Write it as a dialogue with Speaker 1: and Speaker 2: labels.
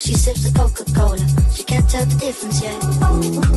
Speaker 1: She sips the Coca-Cola, she can't tell the difference yet.